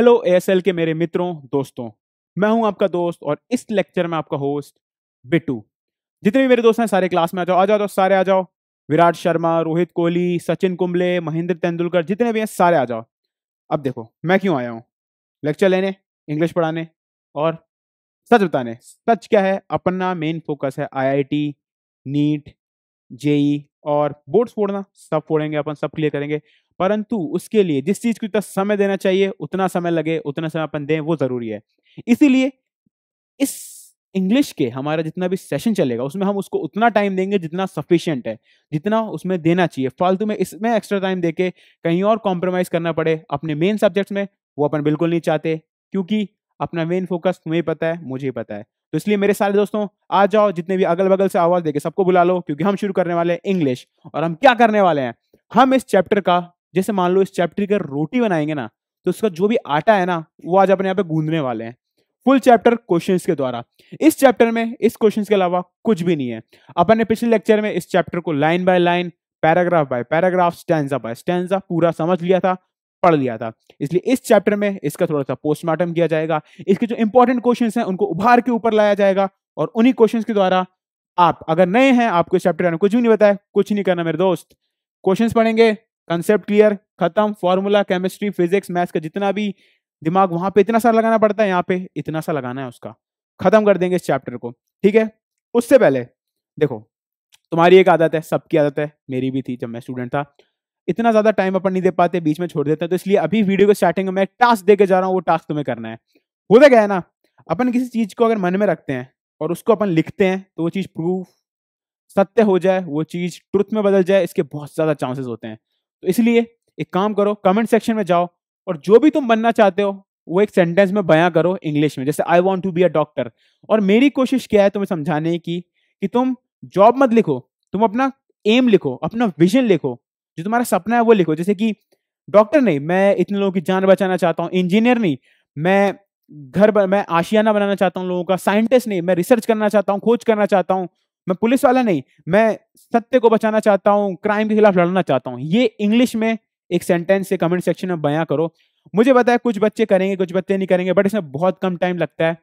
Hello ASL के मेरे मित्रों, दोस्तों। मैं हूँ आपका दोस्त और इस लेक्चर में आपका होस्ट बिट्टू। जितने भी मेरे दोस्त हैं, सारे क्लास में आ जाओ। आ जाओ सारे आ जाओ। विराट शर्मा, रोहित कोहली, सचिन कुंबले, महेंद्र तेंदुलकर, जितने भी हैं, सारे आ जाओ। अब देखो, मैं क्यों आया हूँ? लेक्चर लेने इंग्लिश पढ़ाने और सच बताने। सच क्या है? अपना मेन फोकस है आईआईटी नीट जेई और बोर्ड्स फोड़ना। सब फोड़ेंगे, अपन सब क्लियर करेंगे। परंतु उसके लिए जिस चीज़ को इतना समय देना चाहिए, उतना समय लगे, उतना समय अपन दें, वो ज़रूरी है। इसीलिए इस इंग्लिश के हमारा जितना भी सेशन चलेगा, उसमें हम उसको उतना टाइम देंगे जितना सफिशियंट है, जितना उसमें देना चाहिए। फालतू में इसमें एक्स्ट्रा टाइम देके कहीं और कॉम्प्रोमाइज करना पड़े अपने मेन सब्जेक्ट्स में, वो अपन बिल्कुल नहीं चाहते, क्योंकि अपना मेन फोकस तुम्हें पता है, मुझे ही पता है। तो इसलिए मेरे सारे दोस्तों, आ जाओ, जितने भी अगल बगल से आवाज़ देके सबको बुला लो, क्योंकि हम शुरू करने वाले हैं इंग्लिश और हम क्या करने वाले हैं? हम इस चैप्टर का जैसे मान लो इस चैप्टर की रोटी बनाएँगे ना तो उसका जो भी आटा है ना, वो आज अपने यहाँ पे गूंदने वाले हैं। फुल चैप्टर क्वेश्चंस के द्वारा। इस चैप्टर में, इस क्वेश्चंस के अलावा कुछ भी नहीं है। अपन ने पिछले लेक्चर में इस चैप्टर को line by line paragraph by paragraph stanza by stanza पूरा समझ लिया था, पढ़ लिया था। इसलिए इस चैप्टर में इसका थोड़ा सा पोस्टमार्टम किया जाएगा। इसके जो इंपॉर्टेंट क्वेश्चंस हैं, उनको उभार के ऊपर लाया जाएगा और उन्हीं क्वेश्चंस के द्वारा आप, अगर नए हैं, आपको इस चैप्टर में कुछ भी नहीं बताया, कुछ नहीं करना मेरे दोस्त। क्वेश्चंस पढ़ेंगे कंसेप्ट क्लियर खत्म फॉर्मूला केमिस्ट्री फिजिक्स मैथ्स का जितना भी दिमाग वहाँ पे इतना सा लगाना पड़ता है, यहाँ पे इतना सा लगाना है उसका। खत्म कर देंगे इस चैप्टर को, ठीक है? उससे पहले, देखो, तुम्हारी एक आदत है, सबकी आदत है, मेरी भी थी जब मैं स्टूडेंट था। इतना ज़्यादा टाइम अपन नहीं दे पाते, बीच में छोड़ देते हैं तो इसलिए अभी वीडियो के स्टार्टिंग में टास्क दे के जा रहा हूँ, वो टास्क तुम्हें करना है। होता क्या है ना, अपन किसी चीज़ को अगर मन में रखते हैं और उसको अपन लिखते हैं तो वो चीज़ प्रूफ सत्य हो जाए, वो चीज़ ट्रुथ में बदल जाए, इसके बहुत ज़्यादा चांसेस होते हैं। तो इसलिए एक काम करो कमेंट सेक्शन में जाओ और जो भी तुम बनना चाहते हो, वो एक सेंटेंस में बयां करो इंग्लिश में, जैसे I want to be a doctor और मेरी कोशिश क्या है तुम्हें समझाने की कि तुम जॉब मत लिखो, तुम अपना एम लिखो, अपना विजन लिखो, जो तुम्हारा सपना है वो लिखो। जैसे कि डॉक्टर नहीं, मैं इतने लोगों की जान बचाना चाहता हूँ इंजीनियर नहीं, मैं घर मैं आशियाना बनाना चाहता हूँ लोगों का साइंटिस्ट नहीं, मैं रिसर्च करना चाहता हूँ, खोज करना चाहता हूँ मैं पुलिस वाला नहीं, मैं सत्य को बचाना चाहता हूँ क्राइम के खिलाफ लड़ना चाहता हूँ। ये इंग्लिश में एक सेंटेंस से कमेंट सेक्शन में बयां करो। मुझे पता है कुछ बच्चे करेंगे, कुछ बच्चे नहीं करेंगे बट इसमें बहुत कम टाइम लगता है।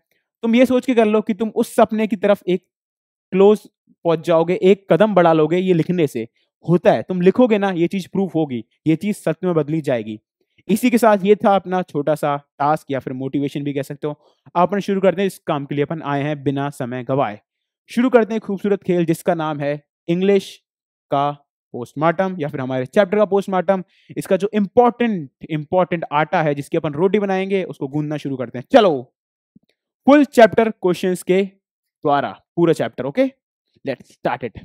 तुम ये सोच के कर लो कि तुम उस सपने की तरफ़ एक क्लोज पहुँच जाओगे, एक कदम बढ़ा लोगे ये लिखने से। होता है, तुम लिखोगे ना, ये चीज़ प्रूफ होगी, ये चीज़ सत्य में बदली जाएगी। इसी के साथ ये था अपना छोटा सा टास्क या फिर मोटिवेशन भी कह सकते हो। अपन शुरू करते हैं, इस काम के लिए अपन आए हैं बिना समय गवाए। शुरू करते हैं खूबसूरत खेल जिसका नाम है इंग्लिश का पोस्टमार्टम या फिर हमारे चैप्टर का पोस्टमार्टम इसका जो इंपॉर्टेंट इंपॉर्टेंट आटा है जिसकी अपन रोटी बनाएँगे, उसको गूंदना शुरू करते हैं। चलो फुल चैप्टर क्वेश्चंस के द्वारा, पूरा chapter okay let start it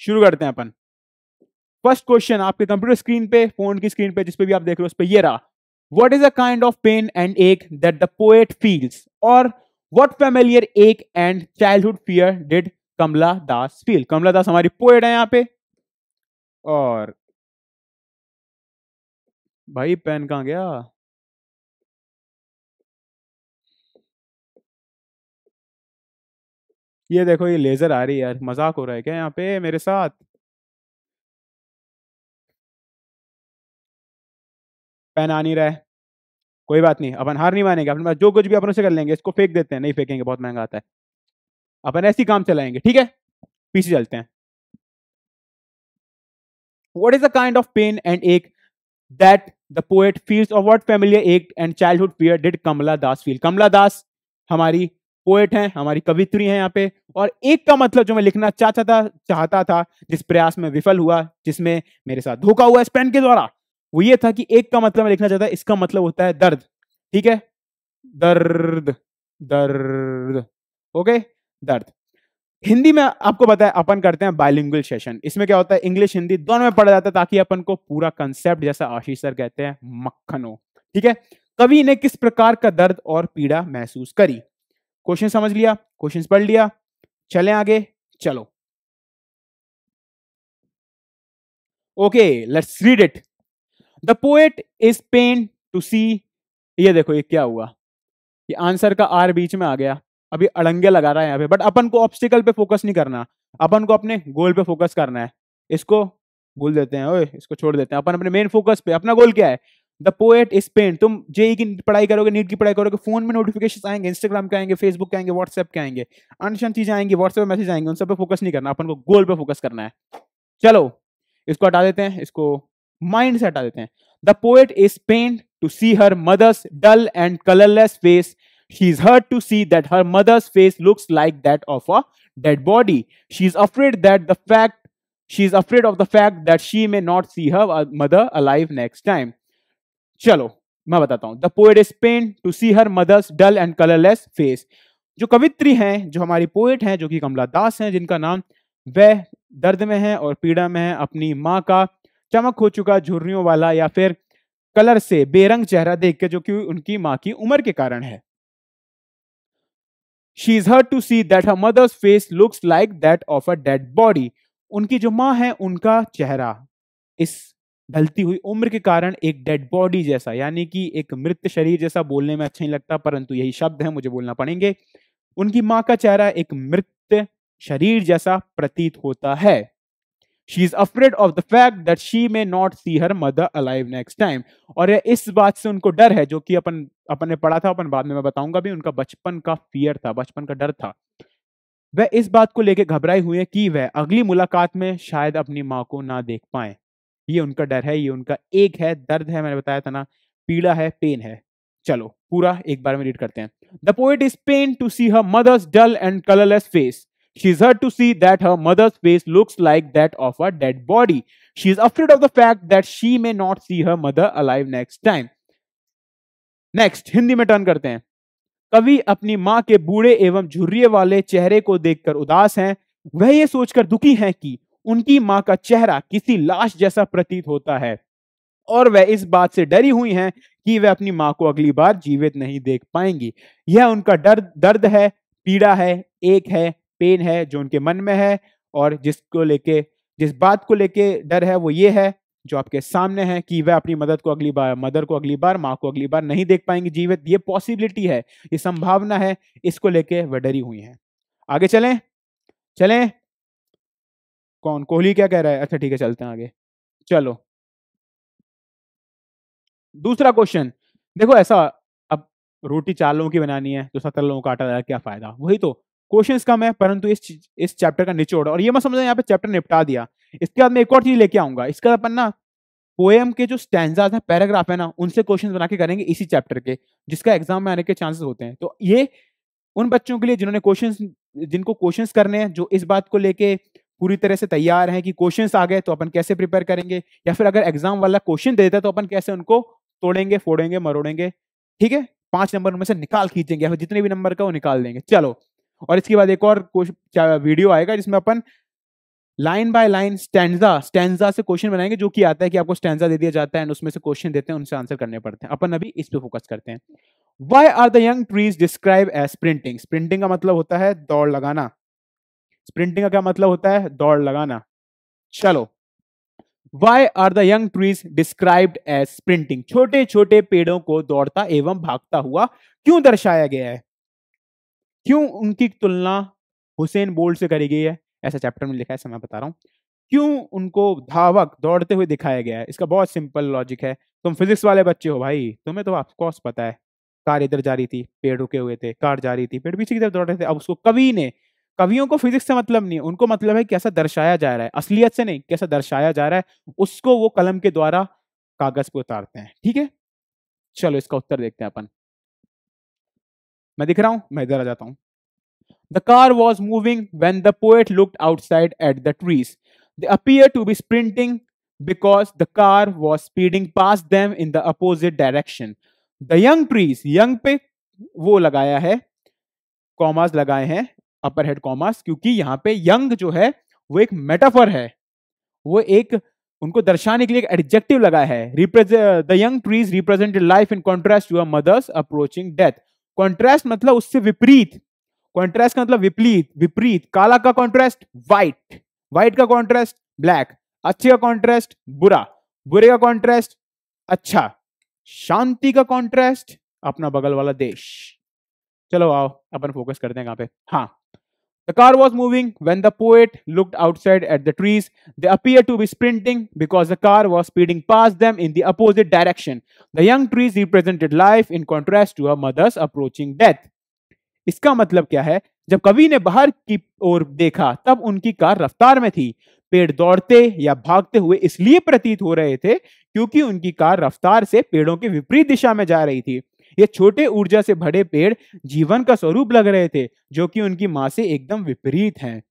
शुरू करते हैं अपन। फ़र्स्ट क्वेश्चन आपके कंप्यूटर स्क्रीन पे फ़ोन की स्क्रीन पे, जिस पे भी आप देख रहे हो, उस पे ये रहा। What is a kind of pain and ache that the poet feels और what familiar ache and childhood fear did Kamala Das feel Kamala Das हमारी पोएट है यहाँ पे। और भाई पेन कहाँ गया? ये देखो, ये लेजर आ रही है यार। मज़ाक हो रहा है क्या यहाँ पे मेरे साथ? पेन आ नहीं रहा है। कोई बात नहीं, अपन हार नहीं मानेंगे, अपन जो कुछ भी अपन से कर लेंगे, इसको फेंक देते हैं, नहीं फेंकेंगे, बहुत महँगा आता है। अपन ऐसी काम चलाएँगे, ठीक है? पीछे चलते हैं। What is the kind of pain and ache that the poet feels, or what familiar ache and childhood fear did Kamala Das feel? Kamala Das हमारी पोएट हैं, हमारी कवित्री हैं यहाँ पे, और एक का मतलब जो मैं लिखना चाहता था चाहता था, जिस प्रयास में विफल हुआ, जिसमें मेरे साथ धोखा हुआ इस पेन के द्वारा। वो ये था कि एक का मतलब मैं लिखना चाहता है इसका मतलब होता है दर्द। ठीक है? दर्द दर्द। ओके? दर्द। हिंदी में आपको पता है, अपन करते हैं बायलिंगुअल सेशन इसमें क्या होता है इंग्लिश हिंदी दोनों में पढ़ा जाता है, ताकि अपन को पूरा कंसेप्ट जैसा आशीष सर कहते हैं, मक्खन हो। ठीक है? कवि ने किस प्रकार का दर्द और पीड़ा महसूस करी? क्वेश्चन समझ लिया क्वेश्चन पढ़ लिया। चले आगे, चलो। Okay let's read it the poet is pain to see ये देखो ये क्या हुआ? ये आंसर का आर बीच में आ गया। अभी अड़ंगे लगा रहा है यहाँ पे बट अपन को ऑब्स्टिकल पे फोकस नहीं करना। अपन को अपने गोल पे फोकस करना है। इसको भूल देते हैं, ओए, इसको छोड़ देते हैं। अपन अपने मेन फोकस पे, अपना गोल क्या है? द पोएट इज़ पेन तुम जेई की पढ़ाई करोगे नीट की पढ़ाई करोगे फ़ोन में नोटिफिकेशन आएँगे इंस्टाग्राम के आएँगे फेसबुक के आएँगे व्हाट्सएप के आएँगे, अनशन चीज़ें आएँगी व्हाट्सएप मैसेज आएँगे, उन सब पे फोकस नहीं करना। अपन को गोल पे फोकस करना है। चलो, इसको हटा देते हैं, इसको माइंड से हटा देते हैं the poet is pain to see her mother's dull and colourless face She is hurt to see that her mother's face looks like that of a dead body. She is afraid that the fact she is afraid of the fact that she may not see her mother alive next time. चलो मैं बताता हूँ the poet is pain to see her mother's dull and colourless face जो कवित्री हैं जो हमारी poet हैं जो कि कमला दास हैं जिनका नाम वह दर्द में है और पीड़ा में है अपनी माँ का चमक हो चुका झुर्रियों वाला या फिर कलर से बेरंग चेहरा देख के जो कि उनकी माँ की उम्र के कारण है। She is hurt to see that her mother's face looks like that of a dead body उनकी जो माँ है, उनका चेहरा इस ढलती हुई उम्र के कारण एक डेड बॉडी जैसा, यानी कि एक मृत शरीर जैसा बोलने में अच्छा नहीं लगता, परंतु यही शब्द है, मुझे बोलना पड़ेंगे। उनकी माँ का चेहरा एक मृत शरीर जैसा प्रतीत होता है। She is afraid of the fact that she may not see her mother alive next time और इस बात से उनको डर है, जो कि अपन अपन ने पढ़ा था, अपन बाद में मैं बताऊँगा भी, उनका बचपन का फियर था, बचपन का डर था। वह इस बात को लेकर घबराए हुए कि वह अगली मुलाकात में शायद अपनी माँ को ना देख पाए। ये उनका डर है, ये उनका एक है, दर्द है, मैंने बताया था ना, पीड़ा है पेन है। चलो, पूरा एक बार में रीड करते हैं। The poet is pain to see her mother's dull and colourless face She is hurt to see that her mother's face looks like that of a dead body. She is afraid of the fact that she may not see her mother alive next time. Next Hindi में turn करते हैं कवि अपनी माँ के बूढ़े एवं झुर्रिये वाले चेहरे को देखकर उदास हैं वह ये सोचकर दुखी हैं कि उनकी माँ का चेहरा किसी लाश जैसा प्रतीत होता है और वह इस बात से डरी हुई हैं कि वह अपनी माँ को अगली बार जीवित नहीं देख पाएँगी यह उनका डर, दर्द है, पीड़ा है, एक है पेन है, जो उनके मन में है और जिसको लेके, जिस बात को लेके डर है, वो ये है, जो आपके सामने है कि वह अपनी मदद को अगली बार, मदर को अगली बार, माँ को अगली बार नहीं देख पाएँगे जीवित, ये पॉसिबिलिटी है, ये संभावना है, इसको लेके वह डरी हुई है। आगे चलें चलें। कौन? कोहली क्या कह रहा है? अच्छा ठीक है, चलते हैं आगे। चलो। दूसरा क्वेश्चन देखो ऐसा, अब रोटी चार लोगों की बनानी है तो सत्तर लोगों का आटा डाला क्या फ़ायदा? वही तो क्वेश्चन कम है, परंतु इस इस चैप्टर का निचोड़ और ये मैं समझा यहाँ पे चैप्टर निपटा दिया। इसके बाद मैं एक और चीज़ लेके आऊँगा। इसके बाद अपन ना पोएम के जो स्टैंडाज हैं पैराग्राफ है ना, उनसे क्वेश्चन बना के करेंगे इसी चैप्टर के, जिसका एग्ज़ाम में आने के चांसेस होते हैं। तो ये उन बच्चों के लिए जिन्होंने क्वेश्चन जिनको क्वेश्चन करने हैं, जो इस बात को लेके पूरी तरह से तैयार हैं कि क्वेश्चंस आ गए तो अपन कैसे प्रिपेयर करेंगे? या फिर अगर एग्ज़ाम वाला क्वेश्चन देता तो अपन कैसे उनको तोड़ेंगे, फोड़ेंगे, मरोड़ेंगे? ठीक है? पाँच नंबर में से निकाल खींचेंगे, या फिर जितने भी नंबर का वो निकाल देंगे। चलो और इसके बाद एक और वीडियो आएगा जिसमें अपन line by line stanza stanza से क्वेश्चन बनाएँगे, जो कि आता है कि आपको स्टैंडा दे दिया जाता है उसमें से क्वेश्चन देते हैं, उनसे आंसर करने पड़ते हैं। अपन अभी इस पे फोकस करते हैं। Why are the young trees describe as sprinting sprinting का मतलब होता है दौड़ लगाना। स्प्रिंटिंग का क्या मतलब होता है? दौड़ लगाना। चलो। Why are the young trees described as sprinting छोटे छोटे पेड़ों को दौड़ता एवं भागता हुआ क्यों दर्शाया गया है? क्यों उनकी तुलना हुसैन बोल्ट से करी गई है? ऐसा चैप्टर में लिखा है मैं बता रहा हूँ। क्यों उनको धावक दौड़ते हुए दिखाया गया है? इसका बहुत सिंपल लॉजिक है। तुम फिजिक्स वाले बच्चे हो भाई। तुम्हें तो ऑफकोर्स पता है। कार इधर जा रही थी, पेड़ रुके हुए थे, कार जा रही थी, पेड़ पीछे की तरफ़ दौड़ रहे थे। अब उसको कवि ने, कवियों को फिजिक्स से मतलब नहीं, उनको मतलब है कैसा दर्शाया जा रहा है। असलियत से नहीं, कैसा दर्शाया जा रहा है, उसको वो कलम के द्वारा कागज़ पे उतारते हैं। ठीक है? चलो इसका उत्तर देखते हैं अपन। मैं दिख रहा हूँ, मैं इधर आ जाता हूँ। The car was moving when the poet looked outside at the trees they appear to be sprinting because the car was speeding past them in the opposite direction the young trees young पे वो लगाया है commerce लगाए हैं अपर head commerce क्योंकि यहाँ पे young जो है, वो एक मेटाफर है। वो एक, उनको दर्शाने के लिए एक एडजेक्टिव लगाया है। The young trees represented life in contrast to mother's approaching death contrast मतलब उससे विपरीत। कॉन्ट्रास्ट का मतलब विपरीत विपरीत। काला का कॉन्ट्रास्ट व्हाइट व्हाइट का कॉन्ट्रास्ट ब्लैक अच्छे का कॉन्ट्रास्ट बुरा। बुरे का कॉन्ट्रास्ट अच्छा। शांति का कॉन्ट्रास्ट अपना बगल वाला देश। चलो आओ, अपन फोकस करते हैं कहाँ पे। हाँ। The car was moving. When the poet looked outside at the trees, they appeared to be sprinting because the car was speeding past them in the opposite direction. The young trees represented life in contrast to her mother's approaching death. इसका मतलब क्या है जब कवि ने बाहर की ओर देखा तब उनकी कार रफ्तार में थी पेड़ दौड़ते या भागते हुए इसलिए प्रतीत हो रहे थे क्योंकि उनकी कार रफ्तार से पेड़ों के विपरीत दिशा में जा रही थी ये छोटे ऊर्जा से भरे पेड़ जीवन का स्वरूप लग रहे थे, जो कि उनकी माँ से एकदम विपरीत हैं।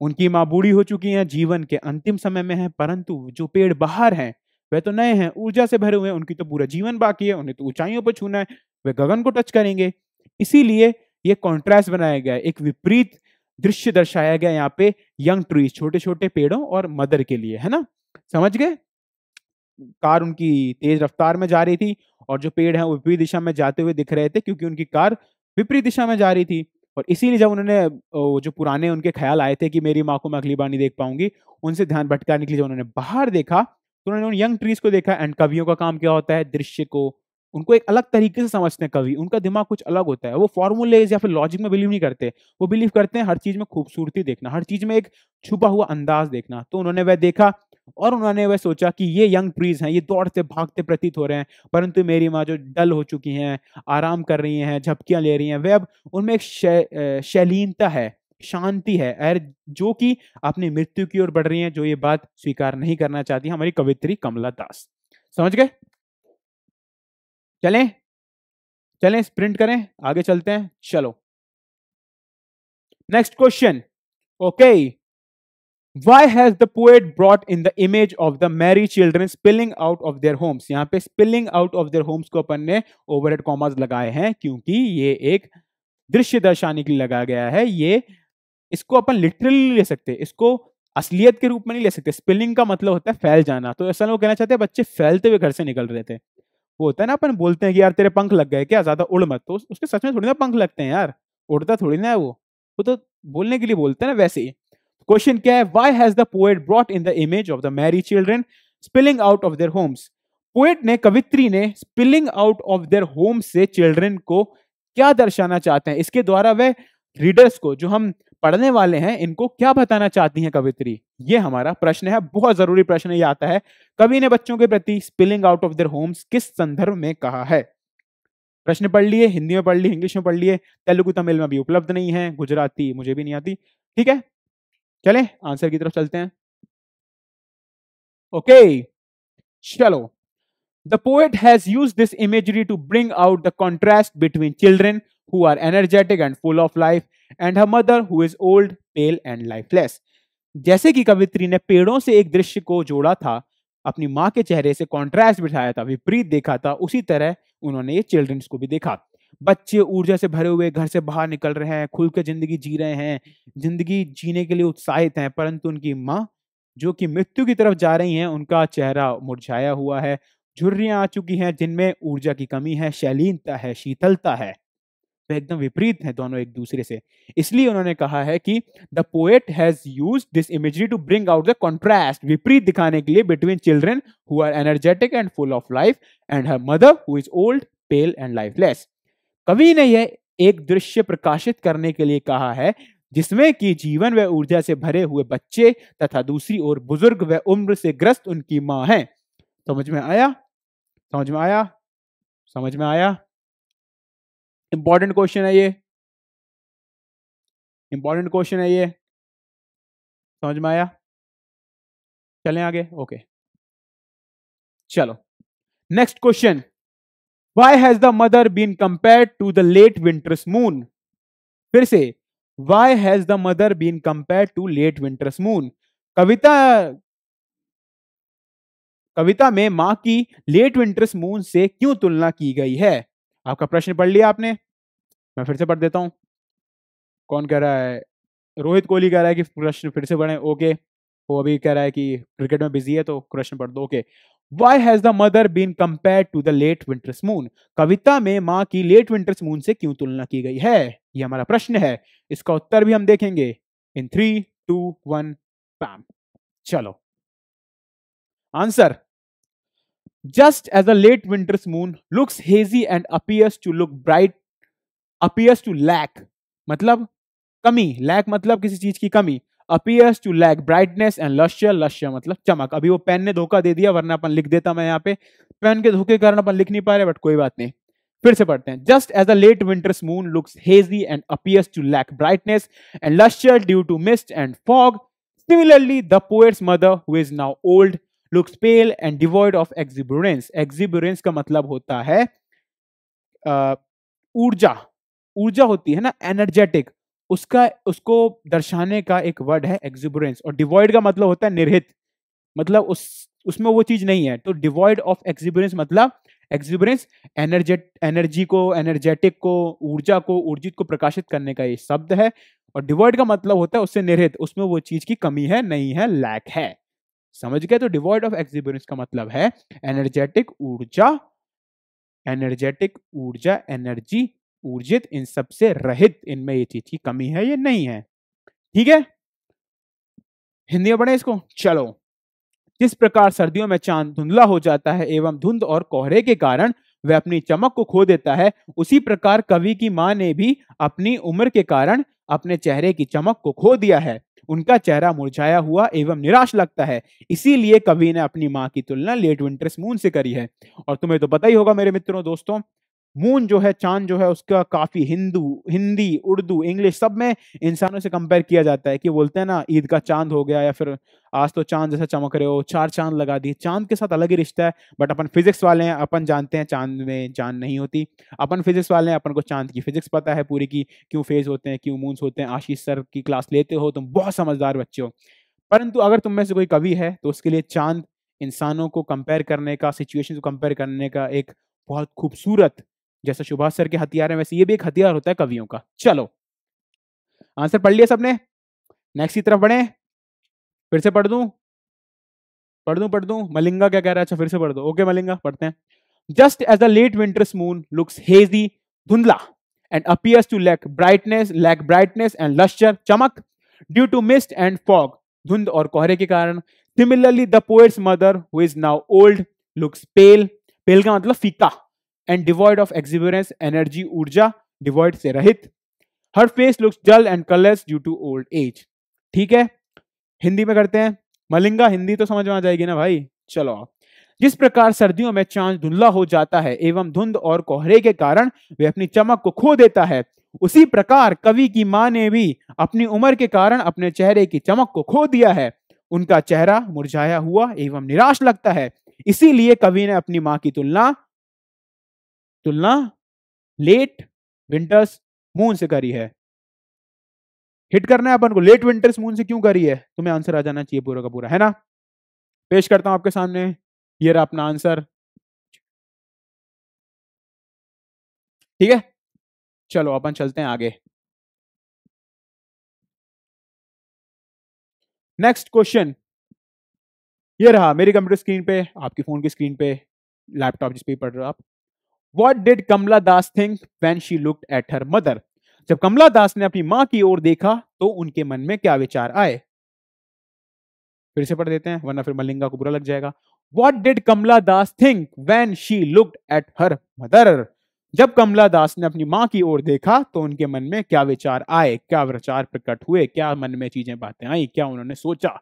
उनकी माँ बूढ़ी हो चुकी हैं, जीवन के अंतिम समय में है, परंतु जो पेड़ बाहर हैं, वे तो नए हैं, ऊर्जा से भरे हुए हैं, उनकी तो पूरा जीवन बाकी है, उन्हें तो ऊंचाइयों पर छूना है, वे गगन को टच करेंगे। इसीलिए ये कॉन्ट्रास्ट बनाया गया, एक विपरीत दृश्य दर्शाया गया यहाँ पे यंग ट्रीज छोटे छोटे पेड़ों और मदर के लिए, है ना? समझ गए? कार उनकी तेज रफ्तार में जा रही थी और जो पेड़ हैं वो विपरीत दिशा में जाते हुए दिख रहे थे क्योंकि उनकी कार विपरीत दिशा में जा रही थी। और इसीलिए जब उन्होंने जो पुराने उनके ख्याल आए थे कि मेरी माँ को मैं अगली बार नहीं देख पाऊँगी, उनसे ध्यान भटकाने के लिए जब उन्होंने बाहर देखा तो उन्होंने उन यंग ट्रीज को देखा एंड कवियों का काम क्या होता है, दृश्य को, उनको एक अलग तरीके से समझते हैं कवि, उनका दिमाग कुछ अलग होता है। वो फॉर्मूलेज या फिर लॉजिक में बिलीव नहीं करते, वो बिलीव करते हैं हर चीज़ में खूबसूरती देखना, हर चीज़ में एक छुपा हुआ अंदाज देखना। तो उन्होंने वह देखा और उन्होंने वह सोचा कि ये यंग ट्रीज हैं, ये दौड़ते, भागते प्रतीत हो रहे हैं, परंतु मेरी माँ जो डल हो चुकी हैं, आराम कर रही हैं, झपकियाँ ले रही हैं वे अब उनमें एक शैलीनता है, शांति है और जो कि अपनी मृत्यु की ओर बढ़ रही हैं, जो ये बात स्वीकार नहीं करना चाहती, हमारी कवित्री कमला दास। समझ गए? चलें? चलें, स्प्रिंट करें, आगे चलते हैं, चलो। Next question, okay. Why has the poet brought in the image of the merry children spilling out of their homes? यहाँ पे spilling out of their homes को अपन ने overhead commas लगाए हैं, क्योंकि ये एक दृश्य दर्शाने के लिए लगाया गया है। ये इसको अपन लिटरली ले सकते हैं इसको असलियत के रूप में नहीं ले सकते। स्पिलिंग का मतलब होता है फैल जाना। तो ऐसा लोग कहना चाहते हैं, बच्चे फैलते हुए घर से निकल रहे थे। वो होता है ना, अपन बोलते हैं कि, यार, तेरे पंख लग गए क्या? ज़्यादा उड़ मत। तो उसके सच में थोड़ी ना पंख लगते हैं यार, उड़ता थोड़ी ना है वो। वो तो बोलने के लिए बोलते हैं ना, वैसे ही। क्वेश्चन क्या है? Why has the poet brought in the image of the merry children spilling out of their homes poet ने, कवित्री ने spilling out of their homes से चिल्ड्रन को क्या दर्शाना चाहते हैं? इसके द्वारा वह रीडर्स को, जो हम पढ़ने वाले हैं, इनको क्या बताना चाहती हैं कवित्री? ये हमारा प्रश्न है, बहुत ज़रूरी प्रश्न ये आता है। कवि ने बच्चों के प्रति spilling out of their homes किस संदर्भ में कहा है? प्रश्न पढ़ लिए, हिंदी में पढ़ लिए, इंग्लिश में पढ़ लिए, तेलुगु, तमिल में भी उपलब्ध नहीं है, गुजराती मुझे भी नहीं आती। ठीक है? चले, आंसर की तरफ़ चलते हैं। ओके चलो। The poet has use this imagery to bring out the contrast between children who are energetic and full of life and her mother who is old pale and lifeless जैसे कि कवित्री ने पेड़ों से एक दृश्य को जोड़ा था, अपनी माँ के चेहरे से कॉन्ट्रास्ट बिठाया था, विपरीत देखा था, उसी तरह उन्होंने ये चिल्ड्रंस को भी देखा। बच्चे ऊर्जा से भरे हुए घर से बाहर निकल रहे हैं, खुल के ज़िंदगी जी रहे हैं, ज़िंदगी जीने के लिए उत्साहित हैं, परंतु उनकी माँ, जो कि मृत्यु की तरफ़ जा रही हैं, उनका चेहरा मुरझाया हुआ है, झुर्रियाँ आ चुकी हैं, जिनमें ऊर्जा की कमी है, शैलीनता है, शीतलता है। तो एकदम विपरीत है दोनों एक दूसरे से। इसलिए उन्होंने कहा है कि the poet has use this imagery to bring out the contrast, विपरीत दिखाने के लिए between children who are energetic and full of life, and her mother who is old, pale and lifeless. कवि ने यह एक दृश्य प्रकाशित करने के लिए कहा है, जिसमें कि जीवन व ऊर्जा से भरे हुए बच्चे तथा दूसरी ओर बुज़ुर्ग व उम्र से ग्रस्त उनकी माँ है। समझ में आया? समझ में आया? समझ में आया? इंपॉर्टेंट क्वेश्चन है ये। इंपॉर्टेंट क्वेश्चन है ये। समझ में आया? चलें आगे? ओके चलो। Next question Why has the mother been compared to the late winter's moon? फिर से, Why has the mother been compared to late winter's moon? कविता कविता में माँ की लेट विंटर्स मून से क्यों तुलना की गई है? आपका प्रश्न पढ़ लिया आपने? मैं फिर से पढ़ देता हूँ। कौन कह रहा है? रोहित कोहली कह रहा है कि प्रश्न फिर से पढ़े। ओके, वो अभी कह रहा है कि क्रिकेट में बिज़ी है तो प्रश्न पढ़ दो। Okay why has the mother been compare to the late winter's moon कविता में माँ की लेट विंटर्स मून से क्यों तुलना की गई है? ये हमारा प्रश्न है। इसका उत्तर भी हम देखेंगे। इन थ्री टू वन पैम चलो। Answer just as a late winter's moon looks hazy and appears to look bright appears to lack मतलब कमी लैक मतलब किसी चीज़ की कमी। Appears to lack brightness and lustre lustre मतलब चमक। अभी वो पेन ने धोखा दे दिया, वरना अपन लिख देता मैं यहाँ पे। पेन के धोखे कारण अपन लिख नहीं पा रहे बट कोई बात नहीं। फिर से पढ़ते हैं। Just as a late winter's moon looks hazy and appears to lack brightness and lustre due to mist and fog similarly the poet's mother who is now old looks pale and devoid of exuberance exuberance का मतलब होता है ऊर्जा। ऊर्जा होती है ना energetic उसका, उसको दर्शाने का एक वर्ड है एक्सिबुरेंस और डिवॉइड का मतलब होता है निर्हित। मतलब उस, उसमें वो चीज़ नहीं है। तो डिवॉइड ऑफ़ एक्सिबुरेंस मतलब एक्सिबरेंस एनर्जेट एनर्जी को एनर्जेटिक को, ऊर्जा को, ऊर्जित को प्रकाशित करने का ये शब्द है और डिवॉइड का मतलब होता है उससे निर्हित। उसमें वो चीज़ की कमी है, नहीं है लैक है। समझ गए? तो डिवॉइड ऑफ़ एक्सिबरेंस का मतलब है एनर्जेटिक ऊर्जा एनर्जेटिक ऊर्जा एनर्जी ऊर्जित इन सबसे रहित इनमें ये चीज़ की कमी है ये नहीं है? ठीक है? हिंदी में पढ़े इसको। चलो। जिस प्रकार सर्दियों में चाँद धुंधला हो जाता है एवं धुंध और कोहरे के कारण वह अपनी चमक को खो देता है, उसी प्रकार कवि की माँ ने भी अपनी उम्र के कारण अपने चेहरे की चमक को खो दिया है। उनका चेहरा मुरझाया हुआ एवं निराश लगता है। इसीलिए कवि ने अपनी माँ की तुलना लेट विंटर्स मून से करी है। और तुम्हें तो पता ही होगा मेरे मित्रों, दोस्तों मून जो है, चाँद जो है, उसका काफ़ी हिंदू, हिंदी, उर्दू, इंग्लिश सब में इंसानों से कंपेयर किया जाता है कि बोलते हैं ना, ईद का चाँद हो गया या फिर आज तो चाँद जैसा चमक रहे हो, चार चाँद लगा दिए। चाँद के साथ अलग ही रिश्ता है बट अपन फिजिक्स वाले हैं, अपन जानते हैं चाँद में जान नहीं होती। अपन फिजिक्स वाले हैं, अपन को चाँद की फिजिक्स पता है पूरी की क्यों फ़ेज़ होते हैं, क्यों मून्स होते हैं। आशीष सर की क्लास लेते हो, तुम बहुत समझदार बच्चे हो। परंतु अगर तुम में से कोई कवि है तो उसके लिए चाँद इंसानों को कंपेयर करने का सिचुएशन को कंपेयर करने का एक बहुत खूबसूरत जैसे सुभाष सर के हथियार है, वैसे ये भी एक हथियार होता है कवियों का। चलो। आंसर पढ़ लिया सबने? नेक्स्ट की तरफ़ बढ़े। फिर से पढ़ दू? पढ़ दू पढ़ दू? मलिंगा क्या कह रहा है? अच्छा फिर से पढ़ दो। ओके मलिंगा, पढ़ते हैं। Just as the late winter's moon looks hazy धुंधला and appears to lack brightness lack brightness and lustre चमक due to mist and fog धुंध और कोहरे के कारण। Similarly the poet's mother who is now old looks pale pale का मतलब फीका। And devoid of exuberance energy ऊर्जा डिवॉइड से रहित her face looks dull and colours due to old age ठीक है? हिंदी में करते हैं। मलिंगा, हिंदी तो समझ में आ जाएगी ना भाई? चलो जिस प्रकार सर्दियों में चाँद धुंधला हो जाता है एवं धुंध और कोहरे के कारण वे अपनी चमक को खो देता है, उसी प्रकार कवि की माँ ने भी अपनी उम्र के कारण अपने चेहरे की चमक को खो दिया है। उनका चेहरा मुरझाया हुआ एवं निराश लगता है। इसीलिए कवि ने अपनी माँ की तुलना तुलना लेट विंटर्स मून से करी है। हिट करना है अपन को। लेट विंटर्स मून से क्यों करी है? तुम्हें आंसर आ जाना चाहिए पूरा का पूरा, है ना? पेश करता हूँ आपके सामने। ये रहा अपना आंसर ठीक है? चलो, अपन चलते हैं आगे। नेक्स्ट क्वेश्चन ये रहा मेरी कंप्यूटर स्क्रीन पे, आपकी फ़ोन की स्क्रीन पे लैपटॉप जिस पे पढ़ रहे हो आप। What did Kamala Das think when she looked at her mother जब कमला दास ने अपनी माँ की ओर देखा तो उनके मन में क्या विचार आए? फिर से पढ़ देते हैं, वरना फिर मलिंगा को बुरा लग जाएगा। What did Kamala Das think when she looked at her mother जब कमला दास ने अपनी माँ की ओर देखा तो उनके मन में क्या विचार आए? क्या विचार प्रकट हुए? क्या मन में चीज़ें, बातें आई? क्या उन्होंने सोचा?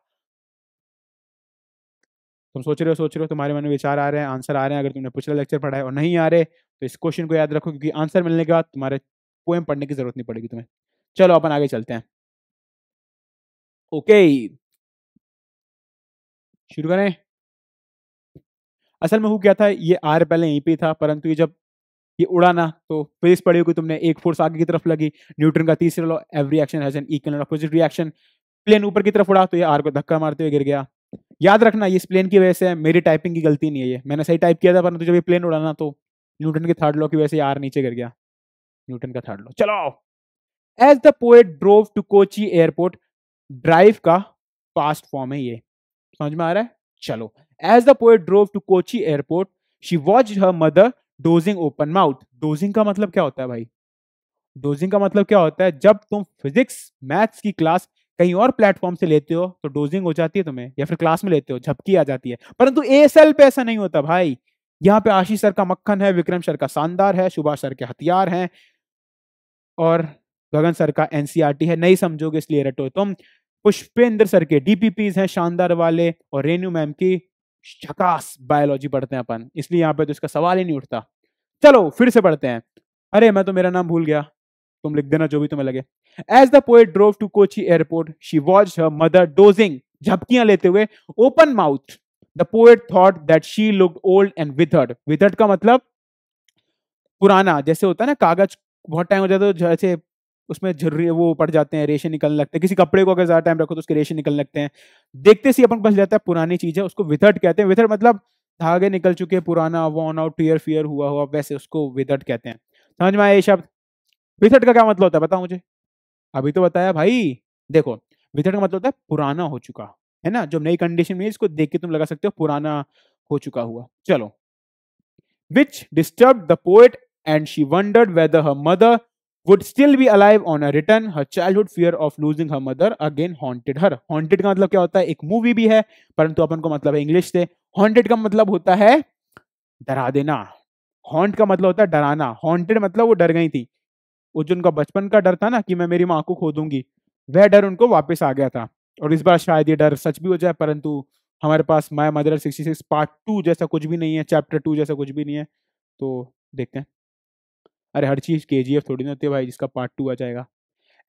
तुम सोच रहे हो, सोच रहे हो, तुम्हारे मन में विचार आ रहे हैं, आंसर आ रहे हैं, अगर तुमने पिछला लेक्चर पढ़ा है और नहीं आ रहे तो इस क्वेश्चन को याद रखो क्योंकि आंसर मिलने के बाद तुम्हारे पोएम पढ़ने की ज़रूरत नहीं पड़ेगी तुम्हें। चलो, अपन आगे चलते हैं। ओके शुरू करें। असल में हु क्या था, ये आर पहले यहीं पे था, परंतु ये जब ये उड़ा ना तो फिजिक्स पड़ी होगी तुमने एक फोर्स आगे की तरफ़ लगी, न्यूटन का तीसरा law every action has an equal and opposite reaction plane ऊपर की तरफ़ उड़ा तो ये आर को धक्का मारते हुए गिर गया। याद रखना, ये इस प्लेन की वजह से मेरी टाइपिंग की गलती नहीं है ये। मैंने सही टाइप किया था परंतु जब ये प्लेन उड़ाना तो न्यूटन के थर्ड लॉ की वजह से आर नीचे गिर गया। न्यूटन का थर्ड लॉ चलो as the poet drove to Kochi airport drive का पास्ट फॉर्म है ये। समझ में आ रहा है? चलो। As the poet drove to Kochi airport she watch her mother dozing open mouth dozing का मतलब क्या होता है भाई? डोजिंग का मतलब क्या होता है? जब तुम फिजिक्स मैथ्स की क्लास कहीं और प्लेटफॉर्म से लेते हो तो डोजिंग हो जाती है तुम्हें, या फिर क्लास में लेते हो, झपकी आ जाती है। परंतु एएसएल पे ऐसा नहीं होता भाई। यहाँ पे आशीष सर का मक्खन है, विक्रम सर का शानदार है, सुभाष सर के हथियार हैं और गगन सर का एनसीआरटी है। नहीं समझोगे इसलिए रटो तुम। पुष्पेंद्र सर के डीपीपीज हैं शानदार वाले और रेनू मैम की शकास बायोलॉजी पढ़ते हैं अपन। इसलिए यहाँ पे तो इसका सवाल ही नहीं उठता। चलो, फिर से पढ़ते हैं। अरे, मैं तो मेरा नाम भूल गया। तुम लिख देना जो भी तुम्हें लगे। As the poet drove to Kochi airport she watch her mother dozing झपकियाँ लेते हुए open mouth the poet thought that she look old and withered withered का मतलब पुराना, जैसे होता है ना, कागज़ बहुत टाइम हो जाता है तो जैसे उसमें झुर्री, वो पड़ जाते हैं, रेशे निकलने लगते हैं। किसी कपड़े को अगर ज़्यादा टाइम रखो तो उसके रेशे निकलने लगते हैं। देखते सी अपन बस जाता है, पुरानी चीज़ है, उसको विथर्ड कहते हैं। विथर्ड मतलब धागे निकल चुके हैं, पुराना वॉन आउट टीयर फियर हुआ हुआ वैसे उसको विथर्ड कहते हैं। समझ में आया ये शब्द? विथर्ड का क्या मतलब होता है, बताओ मुझे। अभी तो बताया भाई, देखो विथर्ड का मतलब होता है पुराना हो चुका, है ना? जो नई कंडीशन में इसको देख के तुम लगा सकते हो पुराना हो चुका हुआ। चलो which disturb the poet and she wondered whether her mother would still be alive on a return? Her childhood fear of losing her mother again haunted her haunted का मतलब क्या होता है? एक मूवी भी है, परंतु अपन को मतलब है इंग्लिश से। हॉन्टेड का मतलब होता है डरा देना। हॉन्ट का मतलब होता है डराना। हॉन्टेड मतलब वो डर गई थी। वो जो उनका बचपन का डर था ना कि मैं मेरी माँ को खो दूँगी वह डर उनको वापस आ गया था। और इस बार शायद ये डर सच भी हो जाए, परंतु हमारे पास my mother sixty six part two जैसा कुछ भी नहीं है, चैप्टर टू जैसा कुछ भी नहीं है तो देखते हैं। अरे, हर चीज़ के जी एफ़ थोड़ी ना होती है भाई, जिसका पार्ट टू आ जाएगा।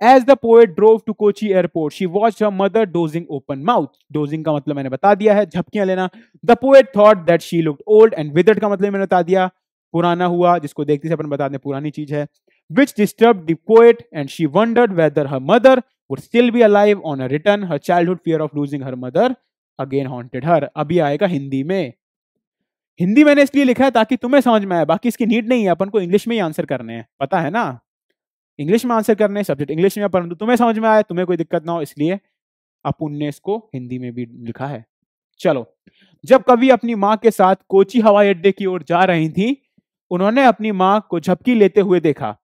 As the poet drove to Kochi airport she watch her mother dozing open mouth dozing का मतलब मैंने बता दिया है, झपकियाँ लेना। The poet thought that she look old and withered का मतलब मैंने बता दिया। पुराना हुआ, जिसको देखते से अपन बता दें, पुरानी चीज़ है। Which disturb the poet and she wondered whether her mother would still be alive on a return her childhood fear of losing her mother again haunted her अभी आएगा हिंदी में। हिंदी मैंने इसलिए लिखा है ताकि तुम्हें समझ में आए। बाकी इसकी नीड नहीं है, अपन को इंग्लिश में ही आंसर करने हैं। पता है ना? इंग्लिश में आंसर करने सब्जेक्ट इंग्लिश में परंतु तुम्हें समझ में आए, तुम्हें कोई दिक्कत ना हो, इसलिए अपन ने इसको हिंदी में भी लिखा है। चलो, जब कवि अपनी माँ के साथ कोची हवाई अड्डे की ओर जा रही थी, उन्होंने अपनी माँ को झपकी लेते हुए देखा।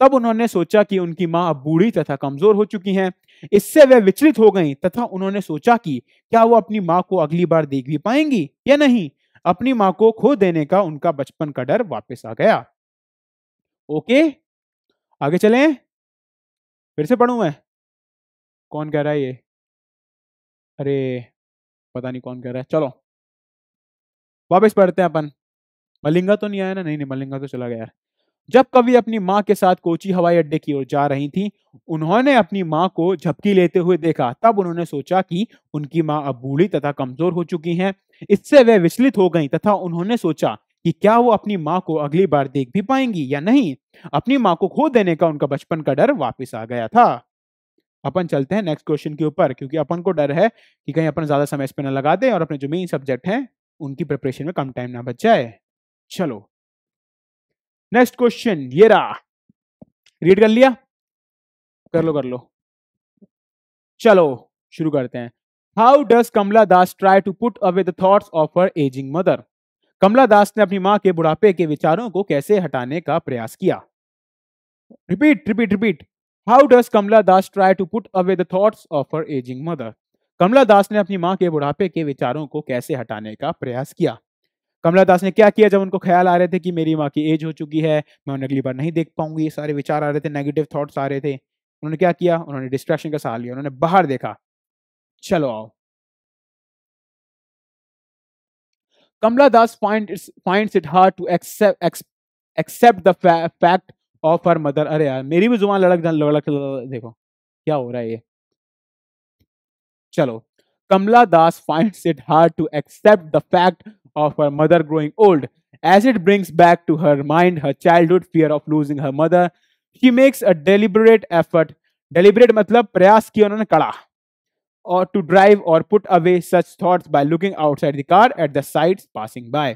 तब उन्होंने सोचा कि उनकी माँ अब बूढ़ी तथा कमज़ोर हो चुकी हैं। इससे वे विचलित हो गईं तथा उन्होंने सोचा कि क्या वो अपनी माँ को अगली बार देख भी पाएँगी या नहीं? अपनी माँ को खो देने का उनका बचपन का डर वापस आ गया। ओके, आगे चलें। फिर से पढ़ू मैं। कौन कह रहा है ये? अरे, पता नहीं कौन कह रहा है। चलो। वापस पढ़ते हैं अपन। मलिंगा तो नहीं आया ना? नहीं नहीं, मलिंगा तो चला गया। जब कवि अपनी माँ के साथ कोची हवाई अड्डे की ओर जा रही थी, उन्होंने अपनी माँ को झपकी लेते हुए देखा। तब उन्होंने सोचा कि उनकी माँ अब बूढ़ी तथा कमज़ोर हो चुकी हैं। इससे वे विचलित हो गईं तथा उन्होंने सोचा कि क्या वो अपनी माँ को अगली बार देख भी पाएँगी या नहीं? अपनी माँ को खो देने का उनका बचपन का डर वापस आ गया था। अपन चलते हैं नेक्स्ट क्वेश्चन के ऊपर, क्योंकि अपन को डर है कि कहीं अपन ज़्यादा समय इस पर न लगा दें और अपने जो मेन सब्जेक्ट हैं, उनकी प्रिपरेशन में कम टाइम ना बच जाए। चलो। नेक्स्ट क्वेश्चन ये रहा रीड कर लिया? कर लो कर लो। चलो, शुरू करते हैं। How does Kamala Das try to put away the thoughts of her ageing mother Kamala Das ने अपनी माँ के बुढ़ापे के विचारों को कैसे हटाने का प्रयास किया? Repeat repeat repeat how does Kamala Das try to put away the thoughts of her ageing mother Kamala Das ने अपनी माँ के बुढ़ापे के विचारों को कैसे हटाने का प्रयास किया? कमला दास ने क्या किया जब उनको ख्याल आ रहे थे कि मेरी माँ की एज हो चुकी है, मैं उन्हें अगली बार नहीं देख पाऊँगी? ये सारे विचार आ रहे थे नेगेटिव थॉट्स आ रहे थे। उन्होंने क्या किया? उन्होंने डिस्ट्रैक्शन का सहारा लिया, उन्होंने बाहर देखा। चलो आओ। Kamala Das finds it hard to accept accept the fact of her mother अरे यार, मेरी भी ज़ुबान लड़क लड़क, देखो, क्या हो रहा है ये? चलो Kamala Das finds it hard to accept the fact of her mother growing old. As it brings back to her mind her childhood fear of losing her mother, she makes a deliberate effort. Deliberate मतलब प्रयास किया उन्होंने कड़ा or to drive or put away such thoughts by looking outside the car at the sights passing by.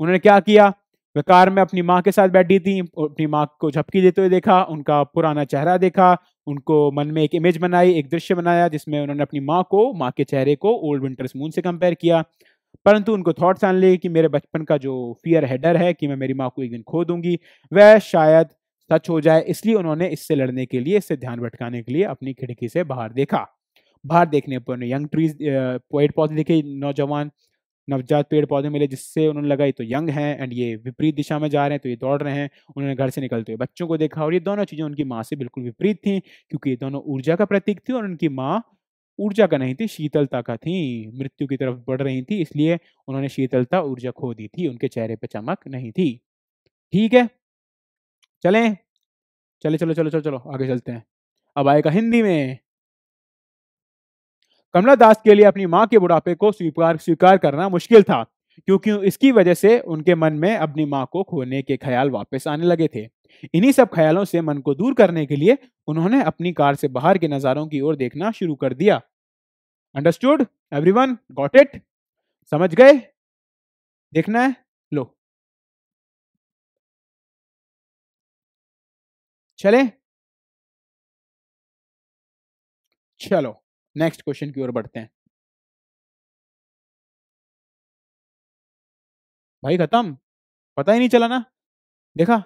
उन्होंने क्या किया वे car में अपनी माँ के साथ बैठी थी अपनी माँ को झपकी देते हुए देखा उनका पुराना चेहरा देखा उनको मन में एक इमेज बनाई एक दृश्य बनाया जिसमें उन्होंने अपनी माँ को माँ के चेहरे को ओल्ड विंटर्स मून से कंपेयर किया परंतु उनको थॉट्स आने लगे कि मेरे बचपन का जो फियर है डर है कि मैं मेरी माँ को एक दिन खो दूँगी, वह शायद सच हो जाए। इसलिए उन्होंने इससे लड़ने के लिए, इससे ध्यान भटकाने के लिए अपनी खिड़की से बाहर देखा। बाहर देखने पर उन्हें यंग ट्रीज पेड़ पौधे देखे, नौजवान नवजात पेड़ पौधे मिले, जिससे उन्होंने लगा, ये तो यंग है एंड ये विपरीत दिशा में जा रहे हैं तो ये दौड़ रहे हैं। उन्होंने घर से निकलते हुए बच्चों को देखा और ये दोनों चीज़ें उनकी माँ से बिल्कुल विपरीत थी, क्योंकि ये दोनों ऊर्जा का प्रतीक थी और उनकी माँ ऊर्जा का नहीं थी, शीतलता का थी, मृत्यु की तरफ़ बढ़ रही थी, इसलिए उन्होंने शीतलता, ऊर्जा खो दी थी, उनके चेहरे पे चमक नहीं थी। ठीक है, चले चले, चलो चलो चलो चलो, आगे चलते हैं। अब आएगा हिंदी में। कमला दास के लिए अपनी माँ के बुढ़ापे को स्वीकार स्वीकार करना मुश्किल था, क्योंकि इसकी वजह से उनके मन में अपनी माँ को खोने के ख्याल वापस आने लगे थे। इन्हीं सब ख्यालों से मन को दूर करने के लिए उन्होंने अपनी कार से बाहर के नज़ारों की ओर देखना शुरू कर दिया। अंडरस्टूड एवरीवन गॉट इट समझ गए? देखना है? लो। चले। चलो नेक्स्ट क्वेश्चन की ओर बढ़ते हैं। भाई खत्म। पता ही नहीं चला ना। देखा?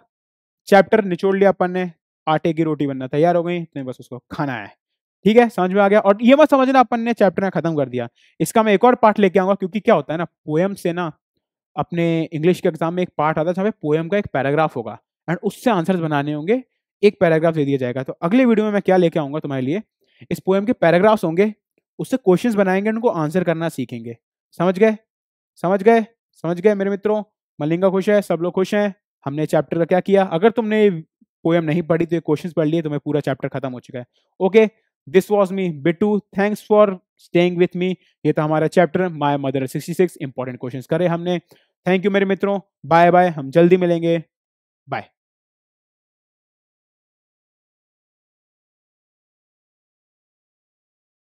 चैप्टर निचोड़ लिया अपन ने, आटे की रोटी बनना तैयार हो गई तो बस उसको खाना है। ठीक है, समझ में आ गया? और ये मत समझना अपन ने चैप्टर में खत्म कर दिया। इसका मैं एक और पार्ट लेके आऊँगा, क्योंकि क्या होता है ना पोएम से ना अपने इंग्लिश के एग्ज़ाम में एक पार्ट आता है, जहाँ पे पोएम का एक पैराग्राफ होगा एंड उससे आंसर्स बनाने होंगे, एक पैराग्राफ दे दिया जाएगा। तो अगले वीडियो में मैं क्या लेके आऊँगा तुम्हारे लिए, इस पोएम के पैराग्राफ्स होंगे, उससे क्वेश्चंस बनाएँगे, उनको आंसर करना सीखेंगे। समझ गए? समझ गए? समझ गए मेरे मित्रों? मलिंगा खुश है, सब लोग खुश हैं? हमने चैप्टर का क्या किया? अगर तुमने पोएम नहीं पढ़ी तो ये क्वेश्चन पढ़ लिए, तुम्हें पूरा चैप्टर खत्म हो चुका है। Okay this was me Bittu thanks for staying with me ये था हमारा chapter my mother 66 important question करे हमने। थैंक यू मेरे मित्रों। बाय बाय हम जल्दी मिलेंगे। बाय